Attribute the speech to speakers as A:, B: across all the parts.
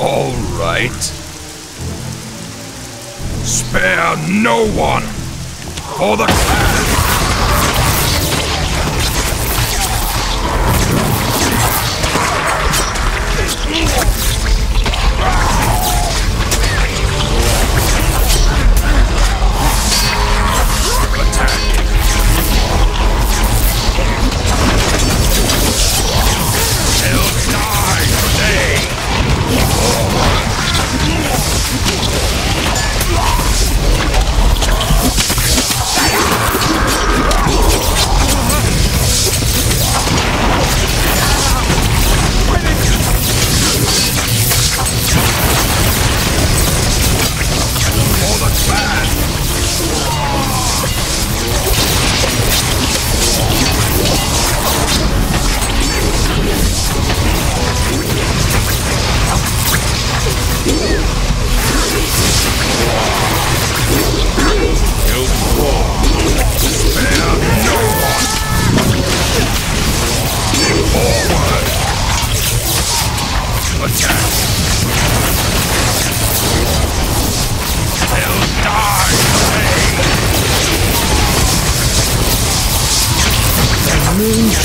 A: All right. Spare no one for the.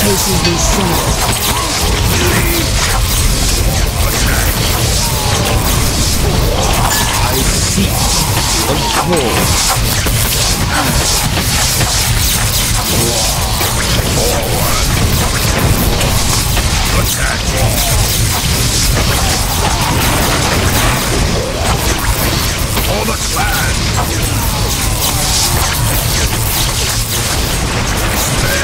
B: Chases the sun.
C: I seek the core.
A: Attack. For the clan.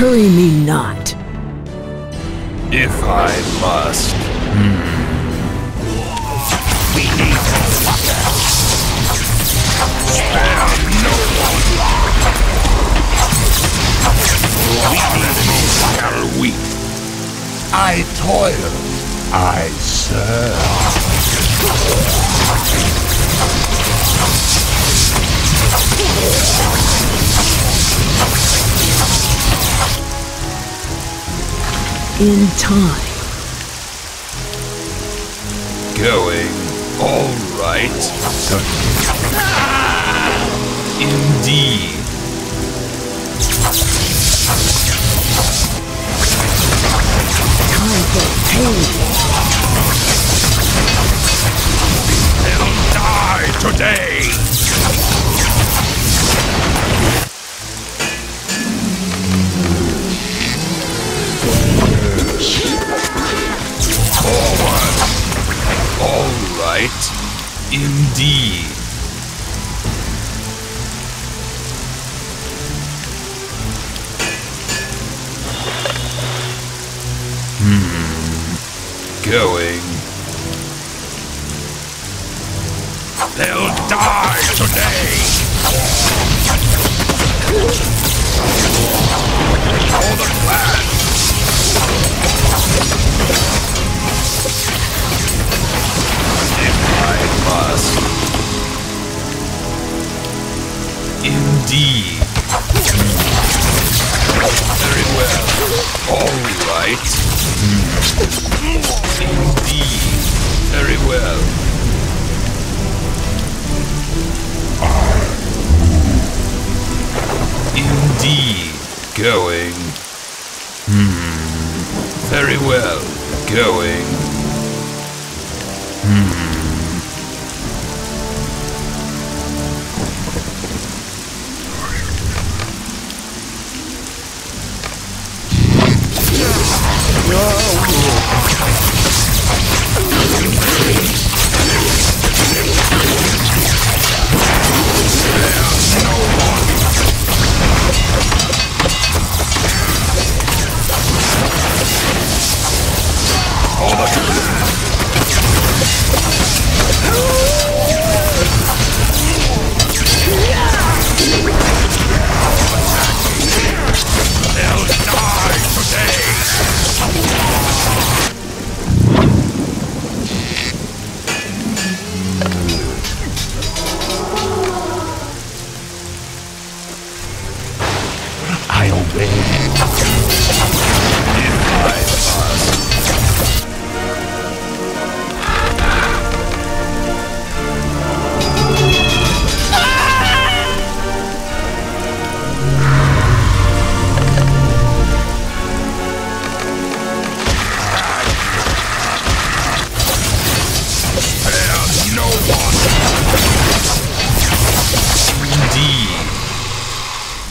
B: Hurry me not.
A: If I must. We need Spare no one. Weaknesses are weak.
D: I toil. I serve.
B: In time.
A: Going all right. Ah! Indeed. Indeed. Hmm. Going. They'll die today! All right. Indeed. Very well. Indeed. Going. Hmm. Very well. Going. Rampage.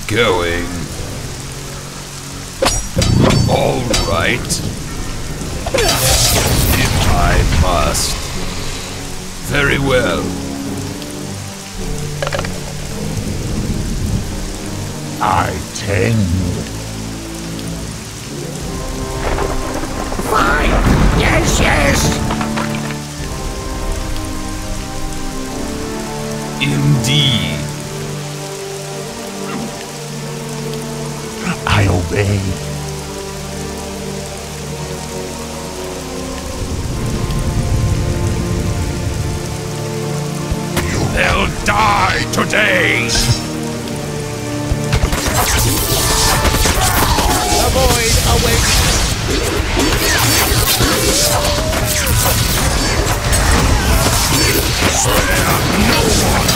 A: Going. All right. If I must. Very well.
D: I tend. Fine. Yes, yes.
A: Indeed. They'll die today.
C: The void awaits.
D: I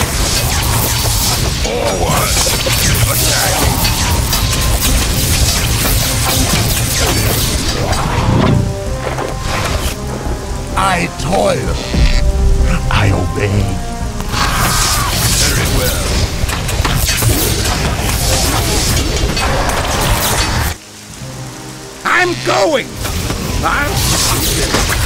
C: going. I'll